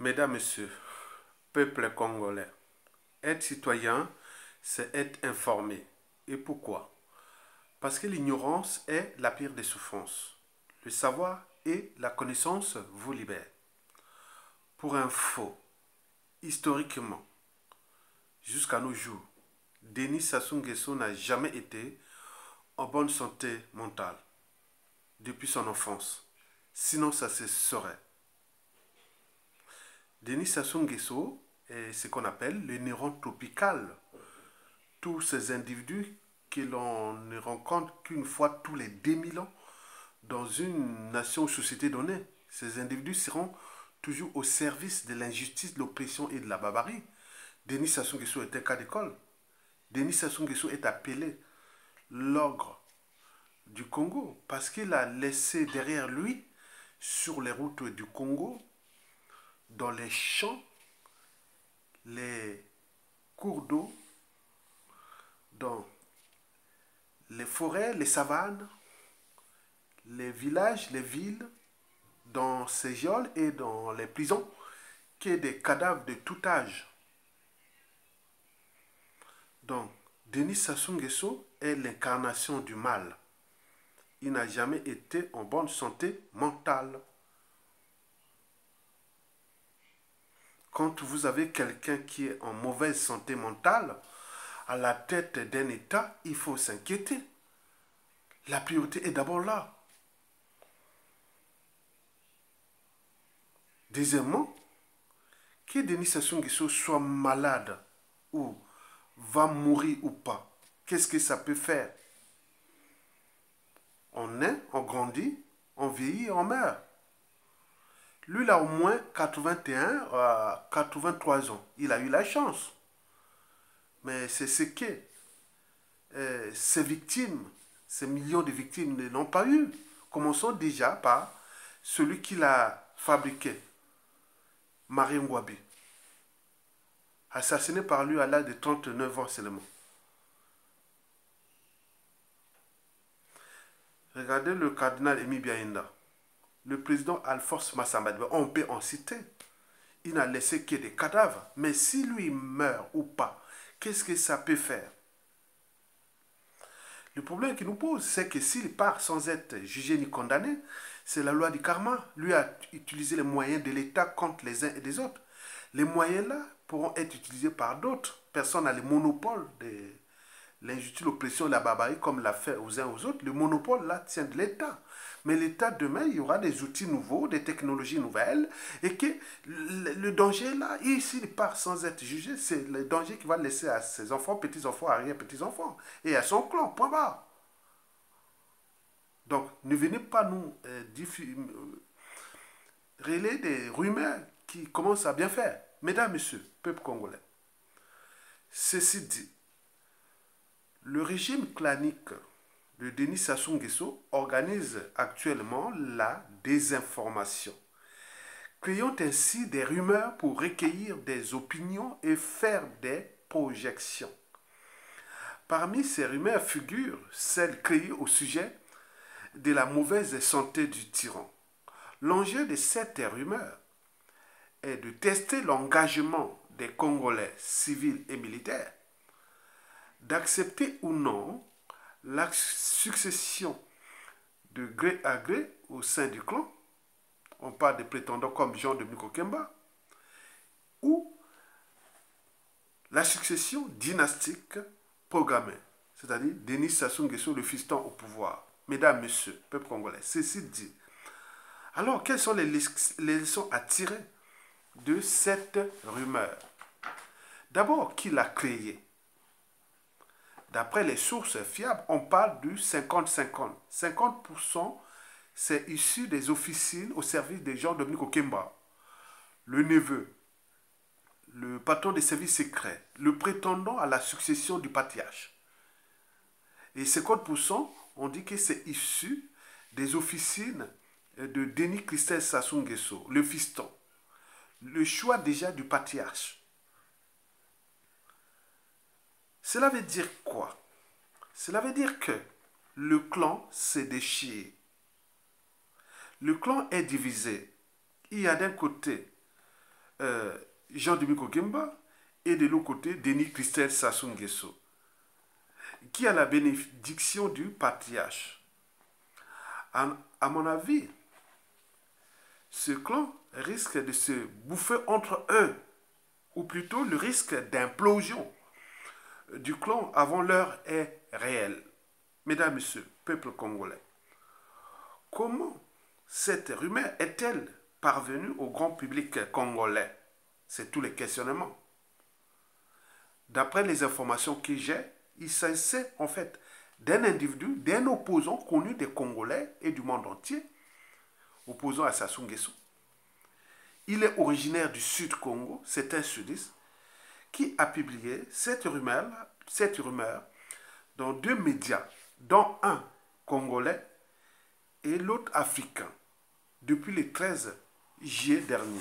Mesdames, Messieurs, peuple congolais, être citoyen, c'est être informé. Et pourquoi? Parce que l'ignorance est la pire des souffrances. Le savoir et la connaissance vous libèrent. Pour info, historiquement, jusqu'à nos jours, Denis Sassou Nguesso n'a jamais été en bonne santé mentale depuis son enfance. Sinon, ça se saurait. Denis Sassou Nguesso est ce qu'on appelle le néron tropical. Tous ces individus que l'on ne rencontre qu'une fois tous les 2000 ans dans une nation ou société donnée. Ces individus seront toujours au service de l'injustice, de l'oppression et de la barbarie. Denis Sassou Nguesso est un cas d'école. Denis Sassou Nguesso est appelé l'ogre du Congo parce qu'il a laissé derrière lui, sur les routes du Congo, dans les champs, les cours d'eau, dans les forêts, les savanes, les villages, les villes, dans ces geôles et dans les prisons, qui est des cadavres de tout âge. Donc, Denis Sassou est l'incarnation du mal. Il n'a jamais été en bonne santé mentale. Quand vous avez quelqu'un qui est en mauvaise santé mentale, à la tête d'un État, il faut s'inquiéter. La priorité est d'abord là. Deuxièmement, que Denis Sassou soit malade ou va mourir ou pas, qu'est-ce que ça peut faire? On naît, on grandit, on vieillit, on meurt. Lui, il a au moins 81 à 83 ans. Il a eu la chance. Mais c'est ce que euh, ces victimes, ces millions de victimes ne l'ont pas eu. Commençons déjà par celui qui l'a fabriqué, Marie Ngwabi. Assassiné par lui à l'âge de 39 ans seulement. Regardez le cardinal Emi Biaïnda. Le président Alphonse Massamba, on peut en citer. Il n'a laissé que des cadavres. Mais si lui meurt ou pas, qu'est-ce que ça peut faire? Le problème qu'il nous pose, c'est que s'il part sans être jugé ni condamné, c'est la loi du karma. Lui a utilisé les moyens de l'État contre les uns et les autres. Les moyens-là pourront être utilisés par d'autres. Personne n'a le monopole de l'injustice, l'oppression, la barbarie, comme l'a fait aux uns aux autres. Le monopole, là, tient de l'État. Mais l'État, demain, il y aura des outils nouveaux, des technologies nouvelles, et que le, danger, là, ici, il part sans être jugé, c'est le danger qu'il va laisser à ses enfants, petits-enfants, arrière-petits-enfants, et à son clan, point barre. Donc, ne venez pas nous euh, relayer des rumeurs qui commencent à bien faire. Mesdames, Messieurs, peuple congolais, ceci dit, le régime clanique de Denis Sassou Nguesso organise actuellement la désinformation, créant ainsi des rumeurs pour recueillir des opinions et faire des projections. Parmi ces rumeurs figurent celles créées au sujet de la mauvaise santé du tyran. L'enjeu de cette rumeur est de tester l'engagement des Congolais civils et militaires, d'accepter ou non la succession de gré à gré au sein du clan, on parle des prétendants comme Jean de Kemba, ou la succession dynastique programmée, c'est-à-dire Denis Sassou Nguesso, le fiston au pouvoir. Mesdames, Messieurs, peuple congolais, ceci dit. Alors, quelles sont les, les leçons à tirer de cette rumeur? D'abord, qui l'a créée? D'après les sources fiables, on parle du 50-50. 50%, c'est issu des officines au service des gens Dominique Okemba. Le neveu, le patron des services secrets, le prétendant à la succession du patriarche. Et 50%, on dit que c'est issu des officines de Denis Christelle Sassou Nguesso, le fiston. Le choix déjà du patriarche. Cela veut dire quoi? Cela veut dire que le clan s'est déchiré. Le clan est divisé. Il y a d'un côté euh, Jean Dominique Kemba et de l'autre côté Denis Christelle Sassou Nguesso, qui a la bénédiction du patriarche. À, mon avis, ce clan risque de se bouffer entre eux, ou plutôt le risque d'implosion du clan avant l'heure est réel. Mesdames, Messieurs, peuple congolais, comment cette rumeur est-elle parvenue au grand public congolais? C'est tous les questionnements. D'après les informations que j'ai, il s'agissait en fait d'un individu, d'un opposant connu des Congolais et du monde entier, opposant à Sassou Nguesso. Il est originaire du Sud Congo, c'est un sudiste, qui a publié cette rumeur, cette rumeur dans deux médias, dont un congolais et l'autre africain, depuis le 13 juillet dernier.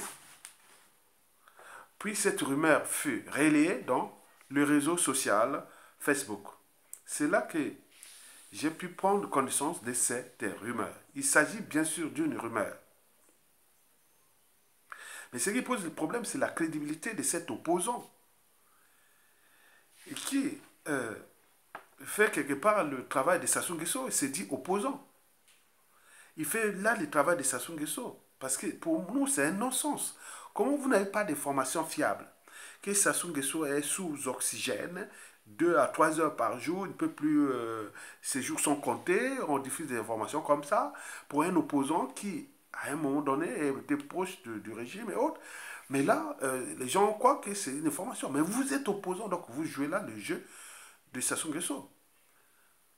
Puis cette rumeur fut relayée dans le réseau social Facebook. C'est là que j'ai pu prendre connaissance de cette rumeur. Il s'agit bien sûr d'une rumeur. Mais ce qui pose le problème, c'est la crédibilité de cet opposant qui euh, fait quelque part le travail de Sassou Nguesso et se dit opposant. Il fait là le travail de Sassou Nguesso. Parce que pour nous, c'est un non-sens. Comment vous n'avez pas de formation fiable que Sassou Nguesso est sous oxygène, 2 à 3 heures par jour, il ne peut plus, euh, ses jours sont comptés, on diffuse des informations comme ça, pour un opposant qui, à un moment donné, était proche du régime et autres. Mais là, euh, les gens croient que c'est une information. Mais vous êtes opposant, donc vous jouez là le jeu de Sassou Nguesso.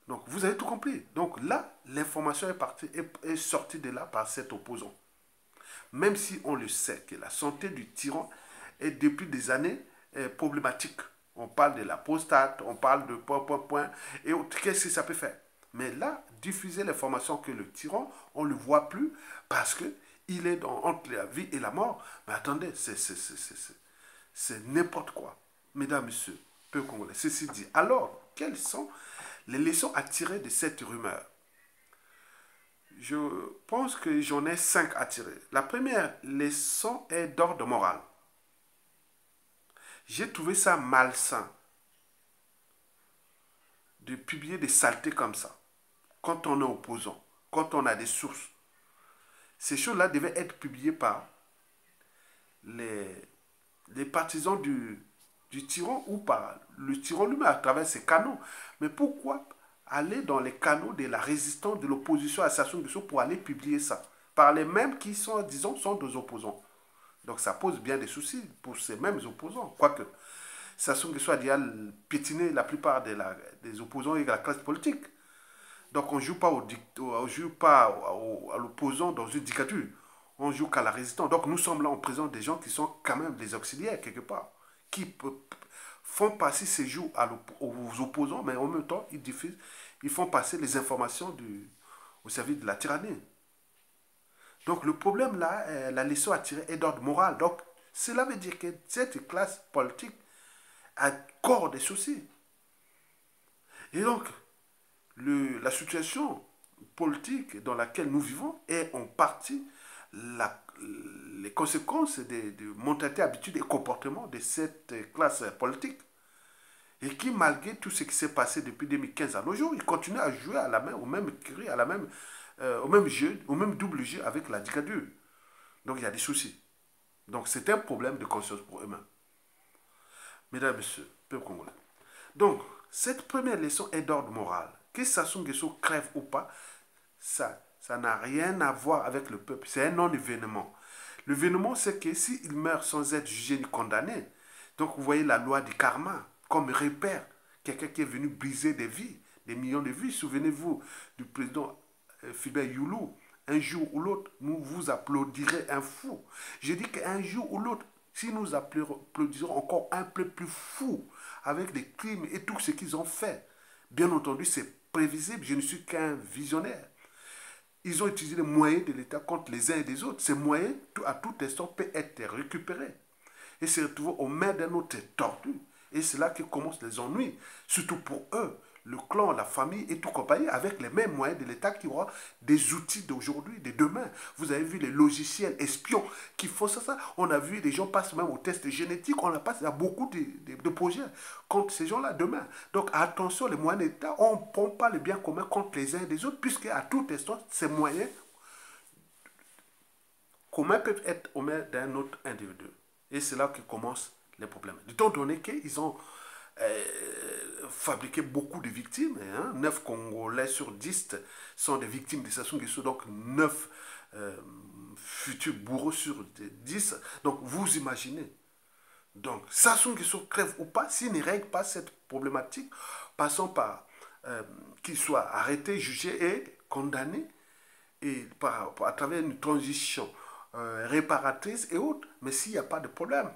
Donc vous avez tout compris. Donc là, l'information est, partie, est sortie de là par cet opposant. Même si on le sait que la santé du tyran est depuis des années problématique. On parle de la prostate, on parle de point, point, point, et qu'est-ce que ça peut faire? Mais là, diffuser l'information que le tyran, on ne le voit plus parce que il est dans, entre la vie et la mort. Mais attendez, c'est n'importe quoi. Mesdames, Messieurs, peu congolais. Ceci dit, alors, quelles sont les leçons à tirer de cette rumeur? Je pense que j'en ai cinq à tirer. La première leçon est d'ordre moral. J'ai trouvé ça malsain de publier des saletés comme ça, quand on est opposant, quand on a des sources. Ces choses-là devaient être publiées par les, les partisans du, du tyran ou par le tyran lui-même à travers ses canaux. Mais pourquoi aller dans les canaux de la résistance, de l'opposition à Sassou Nguesso pour aller publier ça? Par les mêmes qui sont, disons, sont des opposants. Donc ça pose bien des soucis pour ces mêmes opposants. Quoique, Sassou Nguesso a déjà piétiné la plupart des opposants et de la classe politique. Donc on ne joue pas, au, on pas à l'opposant dans une dictature. On joue qu'à la résistance. Donc nous sommes là en présence des gens qui sont quand même des auxiliaires quelque part. Qui font passer ces jours aux opposants, mais en même temps, ils diffusent, ils font passer les informations du, au service de la tyrannie. Donc le problème là, euh, la leçon à tirer est d'ordre moral. Donc cela veut dire que cette classe politique a encore des soucis. Et donc, le, la situation politique dans laquelle nous vivons est en partie la, les conséquences des, des mentalités, habitudes et comportements de cette classe politique. Et qui, malgré tout ce qui s'est passé depuis 2015 à nos jours, il continue à jouer à la même, au même cri, euh, au même jeu, au même double jeu avec la dictature. Donc il y a des soucis. Donc c'est un problème de conscience pour eux-mêmes. Mesdames messieurs, peuple congolais. Donc, cette première leçon est d'ordre moral. Que Sassou Nguesso crève ou pas, ça ça n'a rien à voir avec le peuple. C'est un non-événement. L'événement, c'est que s'il meurt sans être jugé ni condamné, donc vous voyez la loi du karma comme repère. Quelqu'un qui est venu briser des vies, des millions de vies. Souvenez-vous du président euh, Philbert Youlou, un jour ou l'autre, nous vous applaudirez un fou. Je dis qu'un jour ou l'autre, si nous applaudirons encore un peu plus fou avec les crimes et tout ce qu'ils ont fait, bien entendu, c'est prévisible, je ne suis qu'un visionnaire. Ils ont utilisé les moyens de l'État contre les uns et les autres. Ces moyens, à tout instant, peuvent être récupérés et se retrouver aux mains d'un autre tordu. Et c'est là que commencent les ennuis, surtout pour eux. Le clan, la famille et tout compagnie avec les mêmes moyens de l'État qui aura des outils d'aujourd'hui, de demain. Vous avez vu les logiciels espions qui font ça, ça. On a vu des gens passer même au test génétique, on a passé à beaucoup de, de, projets contre ces gens-là demain. Donc attention, les moyens d'État, on ne prend pas le bien commun contre les uns et les autres, puisque à tout instant, ces moyens communs peuvent être aux mains d'un autre individu. Et c'est là que commencent les problèmes. Étant donné qu'ils ont fabriqué beaucoup de victimes. Hein. 9 Congolais sur 10 sont des victimes de Sassou Nguesso, donc 9 euh, futurs bourreaux sur 10. Donc vous imaginez. Donc Sassou Nguesso crève ou pas, s'il ne règle pas cette problématique, passons par euh, qu'il soit arrêté, jugé et condamné et par, à travers une transition réparatrice et autres. Mais s'il n'y a pas de problème,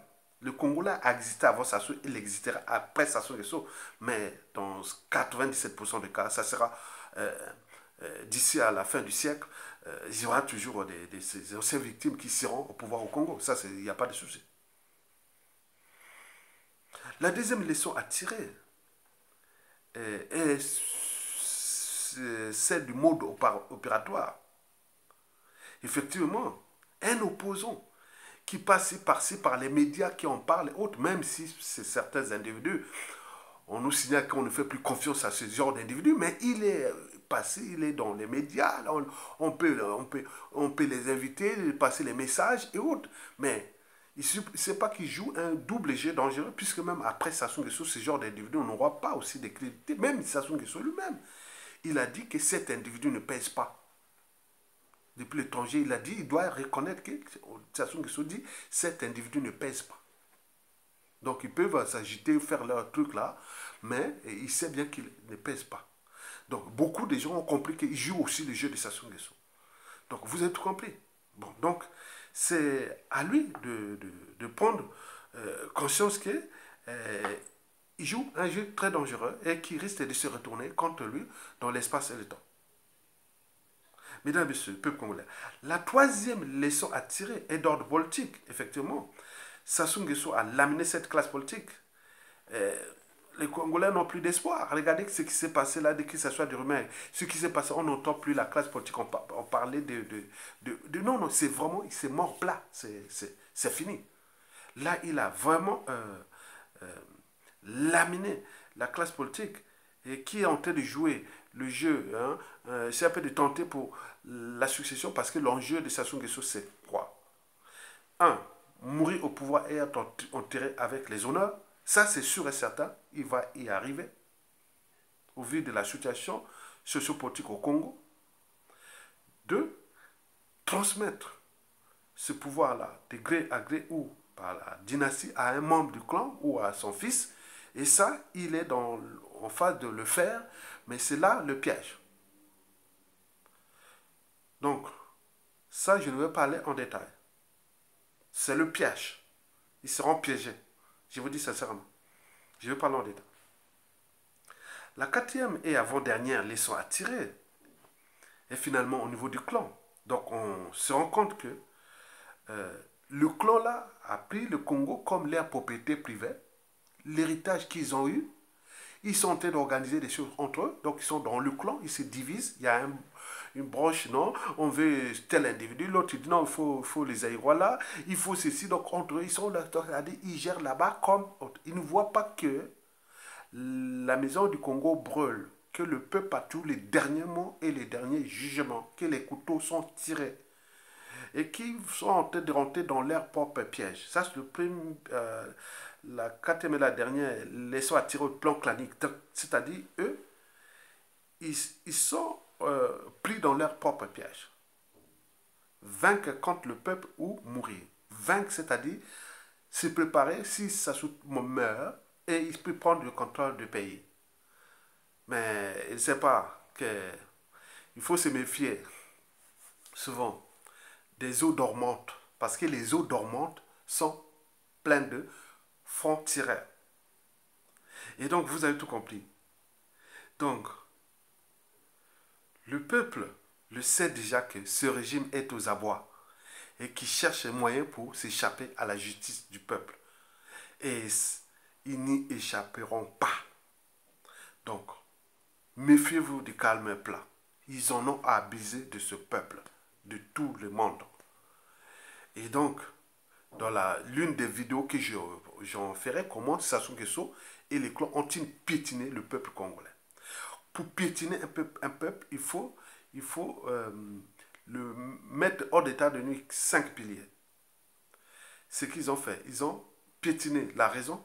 le Congolais a existé avant Sassou, il existera après Sassou Nguesso. Mais dans 97% des cas, ça sera euh, euh, d'ici à la fin du siècle, euh, il y aura toujours des, anciennes victimes qui seront au pouvoir au Congo. Ça, il n'y a pas de souci. La deuxième leçon à tirer est celle du mode opératoire. Effectivement, un opposant qui passe par-ci par les médias qui en parlent et autres, même si c'est certains individus, on nous signale qu'on ne fait plus confiance à ce genre d'individus, mais il est passé, il est dans les médias, on, peut, on, peut, les inviter, passer les messages et autres, mais c'est pas qu'il joue un double jeu dangereux, puisque même après Sassou Nguesso, ce genre d'individu, on n'aura pas aussi de crédibilité, même Sassou Nguesso lui-même. Il a dit que cet individu ne pèse pas depuis l'étranger, il a dit, il doit reconnaître que, Sassou Nguesso dit, cet individu ne pèse pas. Donc ils peuvent s'agiter, faire leur truc là, mais il sait bien qu'il ne pèse pas. Donc beaucoup de gens ont compris qu'il joue aussi le jeu de Sassou Nguesso. Donc vous tout compris. Bon, donc c'est à lui de, de, prendre euh, conscience qu'il euh, joue un jeu très dangereux et qui risque de se retourner contre lui dans l'espace et le temps. Mesdames et messieurs, peuple congolais, la troisième leçon à tirer est d'ordre politique, effectivement. Sassou Nguesso a laminé cette classe politique. Euh, les Congolais n'ont plus d'espoir. Regardez ce qui s'est passé là, dès que ce soit du rumeur. Ce qui s'est passé, on n'entend plus la classe politique. On, parlait de, de, Non, non, c'est vraiment, c'est mort plat. C'est fini. Là, il a vraiment euh, euh, laminé la classe politique et qui est en train de jouer? Le jeu. Hein, euh, c'est un peu de tenter pour la succession parce que l'enjeu de Sassou Nguesso, c'est quoi? Un, mourir au pouvoir et être enterré avec les honneurs. Ça, c'est sûr et certain, il va y arriver au vu de la situation sociopolitique au Congo. Deux, transmettre ce pouvoir-là de gré à gré ou par la dynastie à un membre du clan ou à son fils. Et ça, il est dans, en phase de le faire, mais c'est là le piège. Donc, ça, je ne vais pas aller en détail. C'est le piège. Ils seront piégés. Je vous dis sincèrement. Je ne vais pas aller en détail. La quatrième et avant-dernière leçon à tirer est finalement au niveau du clan. Donc, on se rend compte que euh, le clan là a pris le Congo comme leur propriété privée. L'héritage qu'ils ont eu, ils sont en train d'organiser des choses entre eux. Donc, ils sont dans le clan, ils se divisent. Il y a un, une branche, non, on veut tel individu, l'autre dit non, il faut, faut les aérois là, il faut ceci, donc entre eux, ils sont là, ils gèrent là-bas comme Ils ne voient pas que la maison du Congo brûle, que le peuple a tous les derniers mots et les derniers jugements, que les couteaux sont tirés et qu'ils sont en train de rentrer dans leur propre piège. Ça, c'est le premier, euh, la quatrième et la dernière leçon à tirer au plan clanique. C'est-à-dire, eux, ils, sont euh, pris dans leur propre piège. Vaincre contre le peuple ou mourir. Vaincre, c'est-à-dire se préparer si ça meurt et il peut prendre le contrôle du pays. Mais il ne sait pas qu'il faut se méfier souvent des eaux dormantes parce que les eaux dormantes sont pleines de frontières. Et donc, vous avez tout compris. Donc, le peuple le sait déjà que ce régime est aux abois et qui cherche un moyen pour s'échapper à la justice du peuple. Et ils n'y échapperont pas. Donc, méfiez-vous du calme plat. Ils en ont abusé de ce peuple, de tout le monde. Et donc, dans l'une des vidéos que j'en ferai, comment Sassou Nguesso et les clans ont-ils piétiné le peuple congolais? Pour piétiner un peuple, un peuple il faut, il faut euh, le mettre hors d'état de nuit cinq piliers. Ce qu'ils ont fait, ils ont piétiné la raison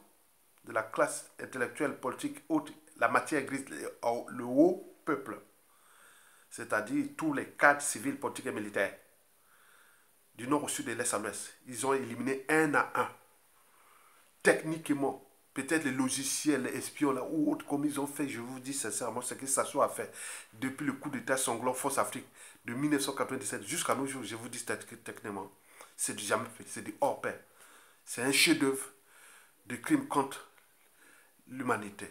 de la classe intellectuelle, politique haute, la matière grise, le haut peuple, c'est-à-dire tous les cadres civils, politiques et militaires du nord au sud de l'est à l'ouest. Ils ont éliminé un à un. Techniquement, peut-être les logiciels, les espions là, ou autres, comme ils ont fait, je vous dis sincèrement, ce que Sassou a fait depuis le coup d'état sanglant Force Afrique de 1997 jusqu'à nos jours, je vous dis techniquement, c'est du jamais fait, c'est du hors pair. C'est un chef-d'œuvre de crime contre l'humanité.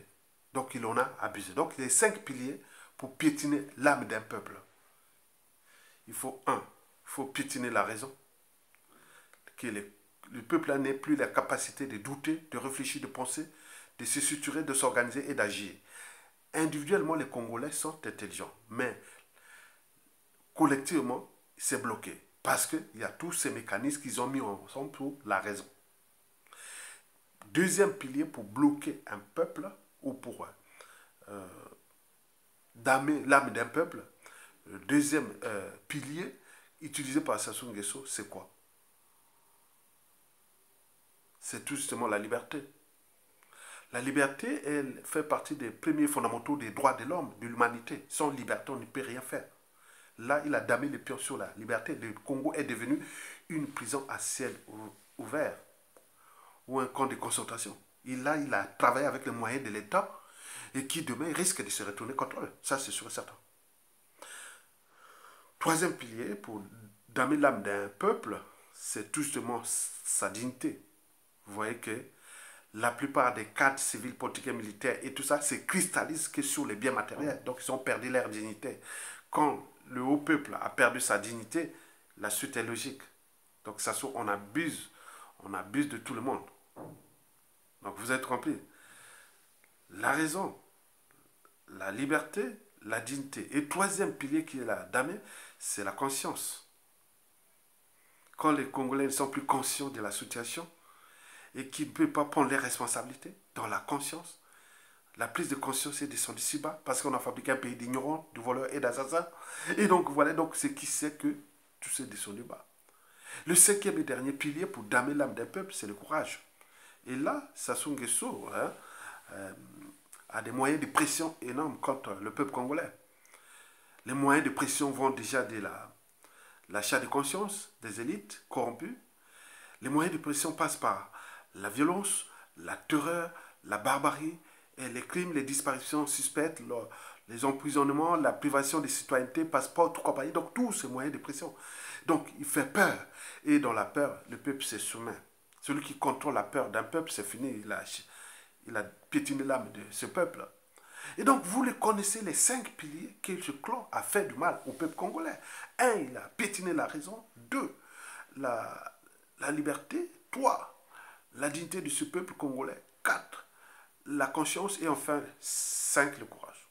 Donc il en a abusé. Donc les cinq piliers pour piétiner l'âme d'un peuple. Il faut un, il faut piétiner la raison. Que le peuple n'ait plus la capacité de douter, de réfléchir, de penser, de se structurer, de s'organiser et d'agir. Individuellement, les Congolais sont intelligents, mais collectivement, c'est bloqué. Parce qu'il y a tous ces mécanismes qu'ils ont mis ensemble pour la raison. Deuxième pilier pour bloquer un peuple ou pour euh, damer l'âme d'un peuple, le deuxième euh, pilier, utilisé par Sassou Nguesso, c'est quoi? C'est tout justement la liberté. La liberté, elle fait partie des premiers fondamentaux des droits de l'homme, de l'humanité. Sans liberté, on ne peut rien faire. Là, il a damé les pions sur la liberté. Le Congo est devenu une prison à ciel ouvert ou un camp de concentration. Là, il a travaillé avec les moyens de l'État et qui demain risque de se retourner contre eux. Ça, c'est sûr et certain. Troisième pilier pour damer l'âme d'un peuple, c'est tout justement sa dignité. Vous voyez que la plupart des cadres civils, politiques et militaires et tout ça se cristallise que sur les biens matériels. Donc ils ont perdu leur dignité. Quand le haut peuple a perdu sa dignité, la suite est logique. Donc ça, on abuse, on abuse de tout le monde. Donc vous êtes compris? La raison, la liberté, la dignité. Et troisième pilier qui est la damé, c'est la conscience. Quand les Congolais ne sont plus conscients de la situation et qu'ils ne peuvent pas prendre les responsabilités dans la conscience, la prise de conscience est descendue si bas parce qu'on a fabriqué un pays d'ignorants, de voleurs et d'assassins. Et donc voilà donc ce qui sait que tout s'est descendu bas. Le cinquième et dernier pilier pour damer l'âme d'un peuple, c'est le courage. Et là, Sassou Nguesso hein, euh, a des moyens de pression énormes contre le peuple congolais. Les moyens de pression vont déjà de l'achat de conscience des élites corrompues. Les moyens de pression passent par la violence, la terreur, la barbarie, et les crimes, les disparitions suspectes, les emprisonnements, la privation de citoyenneté, passeport, tout compagnie. Donc tous ces moyens de pression. Donc il fait peur. Et dans la peur, le peuple se soumet. Celui qui contrôle la peur d'un peuple, c'est fini. Il a, il a piétiné l'âme de ce peuple. Et donc, vous les connaissez, les cinq piliers que ce clan a fait du mal au peuple congolais. Un, il a piétiné la raison. Deux, la, la liberté. Trois, la dignité de ce peuple congolais. Quatre, la conscience. Et enfin, cinq, le courage.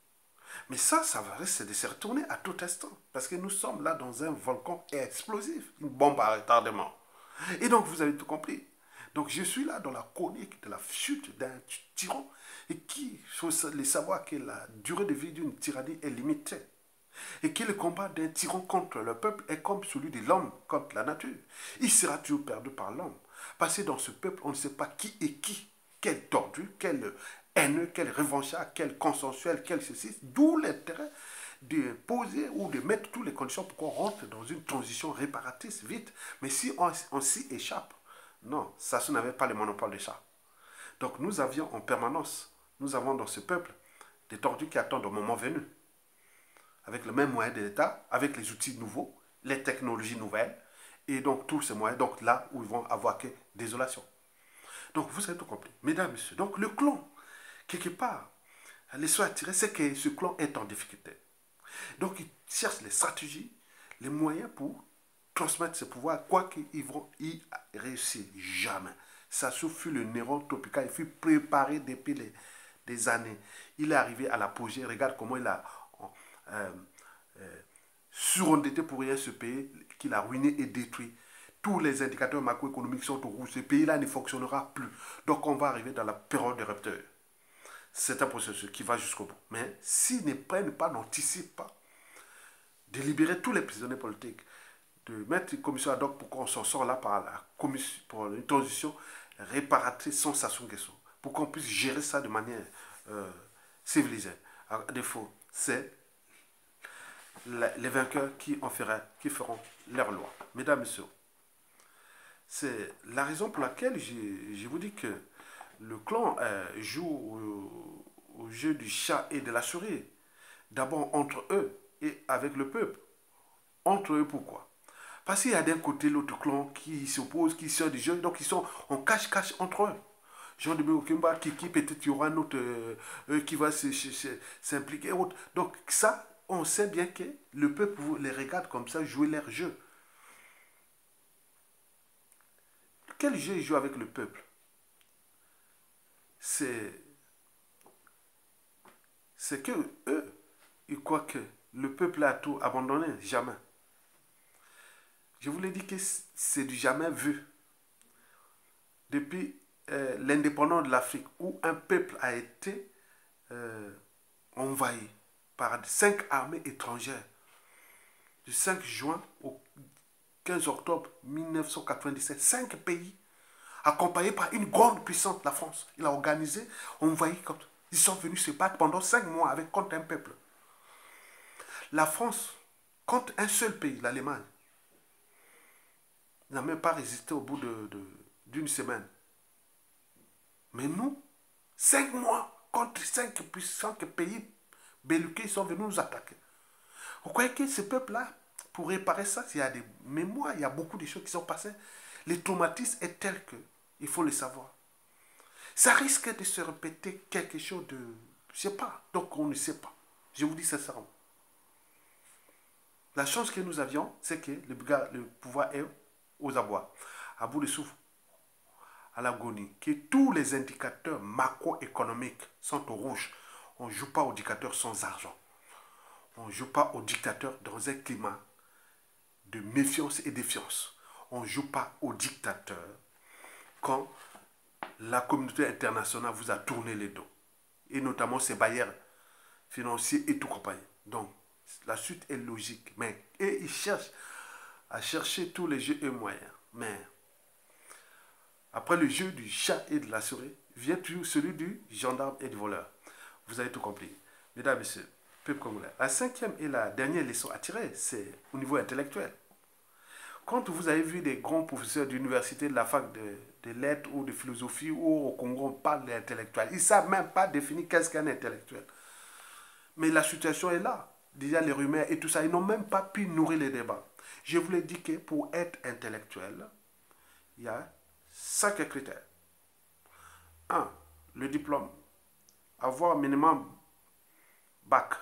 Mais ça, ça va rester de se retourner à tout instant. Parce que nous sommes là dans un volcan explosif, une bombe à retardement. Et donc, vous avez tout compris. Donc je suis là dans la chronique de la chute d'un tyran et qui, faut les savoir que la durée de vie d'une tyrannie est limitée. Et que le combat d'un tyran contre le peuple est comme celui de l'homme contre la nature. Il sera toujours perdu par l'homme. Parce que dans ce peuple, on ne sait pas qui est qui, quel tordu, quel haineux, quel revanchard, quel consensuel, quel ceci. D'où l'intérêt de poser ou de mettre toutes les conditions pour qu'on rentre dans une transition réparatrice vite. Mais si on s'y échappe, non, Sassou n'avait pas le monopole de ça. Donc nous avions en permanence, nous avons dans ce peuple des tordus qui attendent au moment venu. Avec le même moyen de l'État, avec les outils nouveaux, les technologies nouvelles, et donc tous ces moyens, donc là où ils vont avoir que désolation. Donc vous avez tout compris. Mesdames, Messieurs, donc le clan, quelque part, l'histoire tirée, c'est que ce clan est en difficulté. Donc il cherche les stratégies, les moyens pour transmettre ce pouvoir, quoi qu'ils vont y réussir. Jamais. Ça fut le néron tropical, il fut préparé depuis des années. Il est arrivé à l'apogée. Regarde comment il a euh, euh, surendetté pour rien ce pays, qu'il a ruiné et détruit. Tous les indicateurs macroéconomiques sont au rouge. Ce pays-là ne fonctionnera plus. Donc on va arriver dans la période de rupture. C'est un processus qui va jusqu'au bout. Mais s'ils ne prennent pas, n'anticipent pas, de libérer tous les prisonniers politiques, de mettre une commission ad hoc pour qu'on s'en sorte là par la commission, pour une transition réparatrice sans Sassou Nguesso, pour qu'on puisse gérer ça de manière euh, civilisée. À défaut, c'est les vainqueurs qui en feront, qui feront leur loi. Mesdames, Messieurs, c'est la raison pour laquelle je, vous dis que le clan euh, joue au, jeu du chat et de la souris. D'abord entre eux et avec le peuple. Entre eux, pourquoi? Parce qu'il y a d'un côté l'autre clan qui s'oppose, qui sort du jeu, donc ils sont en cache-cache entre eux. Jean de Okimba, qui, peut-être y aura un autre euh, qui va s'impliquer. Donc ça, on sait bien que le peuple les regarde comme ça jouer leur jeu. Quel jeu ils jouent avec le peuple? C'est c'est que eux, ils croient que le peuple a tout abandonné, jamais. Je vous l'ai dit que c'est du jamais vu. Depuis euh, l'indépendance de l'Afrique, où un peuple a été euh, envahi par cinq armées étrangères, du 5 juin au 15 octobre 1997, cinq pays, accompagnés par une grande puissance, la France. Il a organisé, envahi, ils sont venus se battre pendant cinq mois avec contre un peuple. La France, contre un seul pays, l'Allemagne, n'a même pas résisté au bout d'une de, semaine. Mais nous, cinq mois contre cinq puissants pays belliqués sont venus nous attaquer. Vous croyez que ce peuple-là, pour réparer ça, il y a des mémoires, il y a beaucoup de choses qui sont passées. Le traumatisme est tel que, il faut le savoir. Ça risque de se répéter quelque chose de, je ne sais pas, donc on ne sait pas. Je vous dis sincèrement. La chance que nous avions, c'est que le, le pouvoir est aux abois, à bout de souffle, à l'agonie, que tous les indicateurs macroéconomiques sont au rouge. On ne joue pas aux dictateurs sans argent. On ne joue pas aux dictateurs dans un climat de méfiance et défiance. On ne joue pas aux dictateurs quand la communauté internationale vous a tourné les dos. Et notamment ces bailleurs financiers et tout compagnie. Donc, la suite est logique. Mais, et ils cherchent à chercher tous les jeux et moyens. Mais après le jeu du chat et de la souris, vient toujours celui du gendarme et du voleur. Vous avez tout compris. Mesdames, et Messieurs, peuple congolais. La cinquième et la dernière leçon à tirer, c'est au niveau intellectuel. Quand vous avez vu des grands professeurs d'université, de la fac de, lettres ou de philosophie, ou au Congo, on parle d'intellectuel, ils ne savent même pas définir qu'est-ce qu'un intellectuel. Mais la situation est là. Déjà, les rumeurs et tout ça, ils n'ont même pas pu nourrir les débats. Je vous l'ai dit que pour être intellectuel, il y a cinq critères. Un, le diplôme. Avoir minimum bac.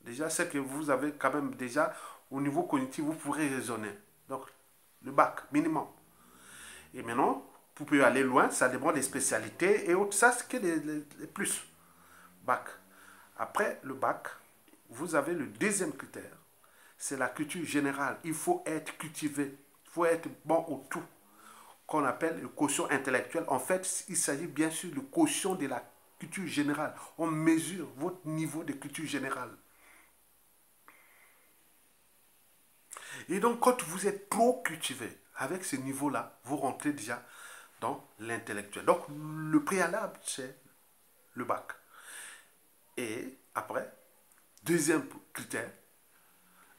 Déjà, c'est que vous avez quand même déjà, au niveau cognitif, vous pourrez raisonner. Donc, le bac, minimum. Et maintenant, vous pouvez aller loin, ça dépend des spécialités et autres. Ça, c'est que les, plus. Bac. Après le bac, vous avez le deuxième critère c'est la culture générale. Il faut être cultivé, il faut être bon au tout, qu'on appelle le quotient intellectuel. En fait, il s'agit bien sûr du quotient de la culture générale. On mesure votre niveau de culture générale. Et donc, quand vous êtes trop cultivé, avec ce niveau-là, vous rentrez déjà dans l'intellectuel. Donc, le préalable, c'est le bac. Et après, deuxième critère,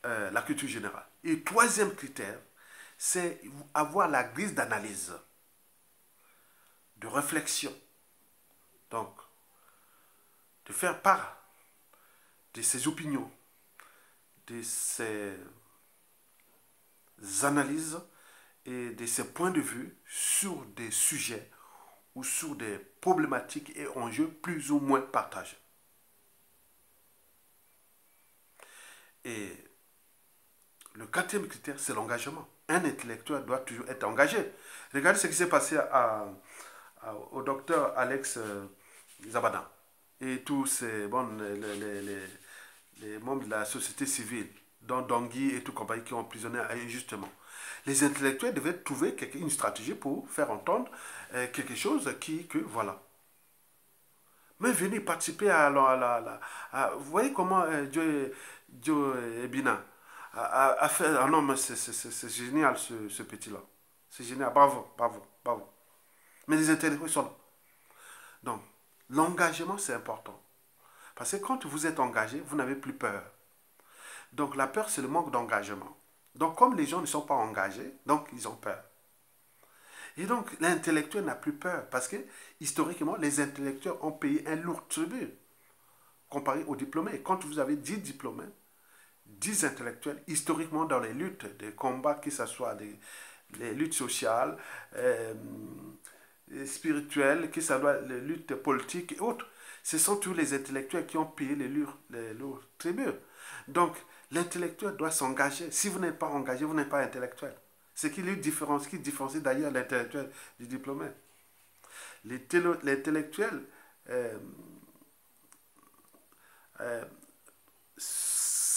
euh, la culture générale. Et troisième critère, c'est avoir la grille d'analyse, de réflexion. Donc, de faire part de ses opinions, de ses analyses et de ses points de vue sur des sujets ou sur des problématiques et enjeux plus ou moins partagés. Et le quatrième critère, c'est l'engagement. Un intellectuel doit toujours être engagé. Regardez ce qui s'est passé au docteur Alex euh, Zabadan. et tous ces, bon, les, les, les, membres de la société civile, dont Dangui et tout compagnie qui ont emprisonné injustement. Les intellectuels devaient trouver une stratégie pour faire entendre euh, quelque chose qui, que, voilà. Mais venez participer à, la... À, vous voyez comment euh, Joe, Joe Ebina a, a. Ah non, mais c'est génial ce, ce petit-là. C'est génial. Bravo, bravo, bravo. Mais les intellectuels sont là. Donc, l'engagement, c'est important. Parce que quand vous êtes engagé, vous n'avez plus peur. Donc, la peur, c'est le manque d'engagement. Donc, comme les gens ne sont pas engagés, donc ils ont peur. Et donc, l'intellectuel n'a plus peur parce que, historiquement, les intellectuels ont payé un lourd tribut comparé aux diplômés. Quand vous avez 10 diplômés, 10 intellectuels, historiquement, dans les luttes, des combats, que ce soit des, les luttes sociales, euh, spirituelles, que ce soit les luttes politiques et autres, ce sont tous les intellectuels qui ont payé les lourds, les lourds tributs. Donc, l'intellectuel doit s'engager. Si vous n'êtes pas engagé, vous n'êtes pas intellectuel. Ce qui lui différencie, qui différencie d'ailleurs l'intellectuel du diplômé. L'intellectuel euh, euh,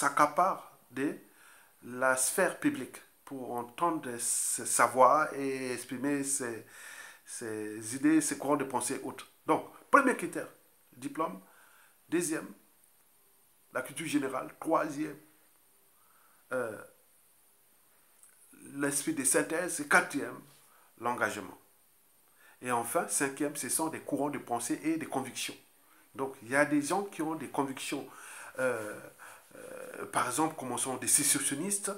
s'accapare de la sphère publique pour entendre ses savoirs et exprimer ses, ses idées, ses courants de pensée autres. Donc, premier critère, diplôme. Deuxième, la culture générale. Troisième, euh, l'esprit de synthèse. Quatrième, l'engagement. Et enfin, cinquième, ce sont des courants de pensée et des convictions. Donc, il y a des gens qui ont des convictions, euh, par exemple, comme sont des sécessionnistes,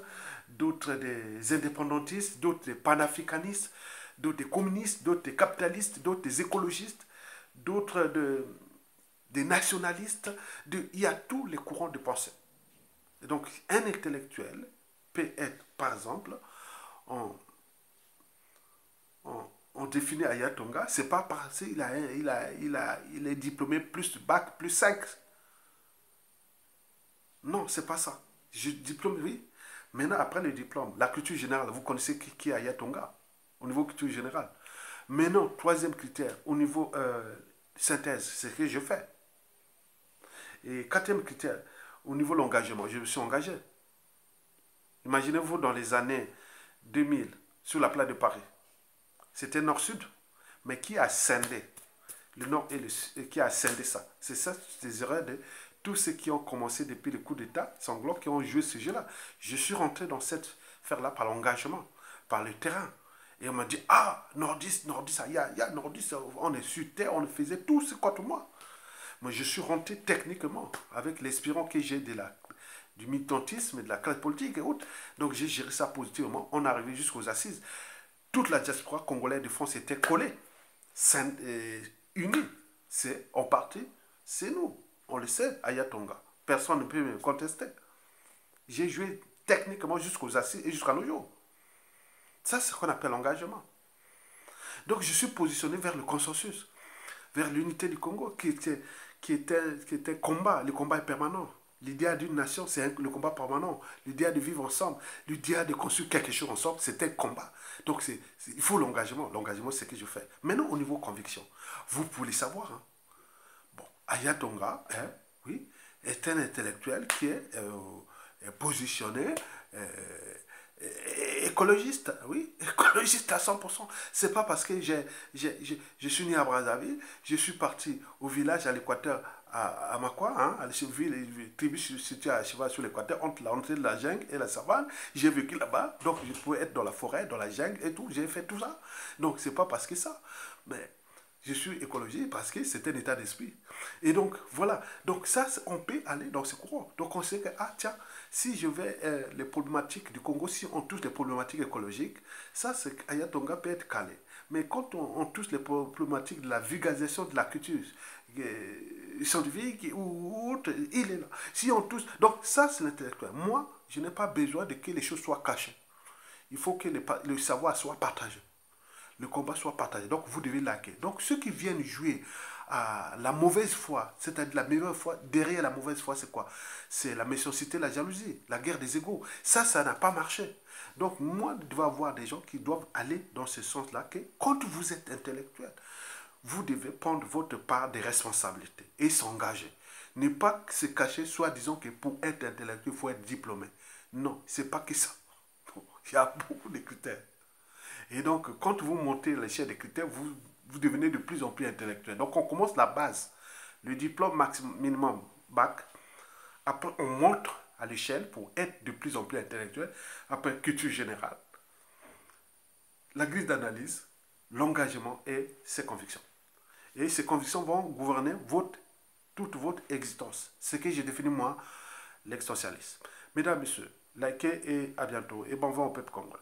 d'autres des indépendantistes, d'autres des panafricanistes, d'autres des communistes, d'autres des capitalistes, d'autres des écologistes, d'autres de, des nationalistes. De, il y a tous les courants de pensée. donc, un intellectuel peut être, par exemple, on, on, définit Ayatonga, c'est pas parce qu'il a, il a, il a, il est diplômé plus bac, plus 5. Non, c'est pas ça. Je diplôme, oui. Maintenant, après le diplôme, la culture générale, vous connaissez qui, qui est Ayatonga au niveau culture générale. Maintenant, troisième critère, au niveau euh, synthèse, c'est ce que je fais. Et quatrième critère, au niveau de l'engagement, je me suis engagé. Imaginez-vous dans les années 2000, sur la place de Paris. C'était nord-sud, mais qui a scindé? Le nord et le sud, qui a scindé ça? C'est ça, c'est erreurs de tous ceux qui ont commencé depuis le coup d'État sanglant, qui ont joué ce jeu-là. Je suis rentré dans cette sphère-là par l'engagement, par le terrain. Et on m'a dit, ah, nordiste, nordiste, il y a, y a on est sur terre, on faisait tout ce contre moi. Moi, je suis rentré techniquement avec l'espérance que j'ai de la, du militantisme et de la classe politique et autres. Donc, j'ai géré ça positivement. On est arrivé jusqu'aux assises. Toute la diaspora congolaise de France était collée, unie. C'est en partie, c'est nous. On le sait, Ayatonga. Personne ne peut me contester. J'ai joué techniquement jusqu'aux assises et jusqu'à nos jours. Ça, c'est ce qu'on appelle l'engagement. Donc, je suis positionné vers le consensus, vers l'unité du Congo, qui était, qui, était, qui était combat. Le combat est permanent. L'idéal d'une nation, c'est le combat permanent. L'idéal de vivre ensemble, l'idéal de construire quelque chose ensemble, c'était un combat. Donc, c'est, il faut l'engagement. L'engagement, c'est ce que je fais. Maintenant, au niveau conviction, vous pouvez savoir. Hein. Ayatonga, hein, oui, est un intellectuel qui est, euh, positionné. Euh, écologiste, oui, écologiste à 100%. C'est pas parce que je suis né à Brazzaville, je suis parti au village à l'équateur, à, à Makwa, hein, à la ville, tribu située à cheval sur l'équateur, entre l'entrée de la jungle et la savane. J'ai vécu là-bas, donc je pouvais être dans la forêt, dans la jungle et tout. J'ai fait tout ça. Donc c'est pas parce que ça. Mais je suis écologiste parce que c'est un état d'esprit. Et donc, voilà. Donc, ça, on peut aller dans ce courant. Donc, on sait que, ah, tiens, si je vais, euh, les problématiques du Congo, si on touche les problématiques écologiques, ça, c'est Ayatonga peut être calé. Mais quand on, touche les problématiques de la vulgarisation de la culture euh, scientifique ou autre, il est là. Si on touche. Donc, ça, c'est l'intellectuel. Moi, je n'ai pas besoin de que les choses soient cachées. Il faut que le savoir soit partagé. Le combat soit partagé. Donc, vous devez laquer. Donc, ceux qui viennent jouer à la mauvaise foi, c'est-à-dire la meilleure foi, derrière la mauvaise foi, c'est quoi? C'est la méchanceté, la jalousie, la guerre des égaux. Ça, ça n'a pas marché. Donc, moi, je dois avoir des gens qui doivent aller dans ce sens-là, que quand vous êtes intellectuel, vous devez prendre votre part des responsabilités et s'engager. Ne pas se cacher, soit disant que pour être intellectuel, il faut être diplômé. Non, c'est pas que ça. Il y a beaucoup de critères. Et donc, quand vous montez l'échelle des critères, vous, vous devenez de plus en plus intellectuel. Donc, on commence la base, le diplôme maximum, minimum bac. Après, on monte à l'échelle pour être de plus en plus intellectuel. Après, culture générale. La grille d'analyse, l'engagement et ses convictions. Et ces convictions vont gouverner votre, toute votre existence. Ce que j'ai défini moi, l'existentialisme. Mesdames, Messieurs, likez et à bientôt. Et bon vent au peuple congolais.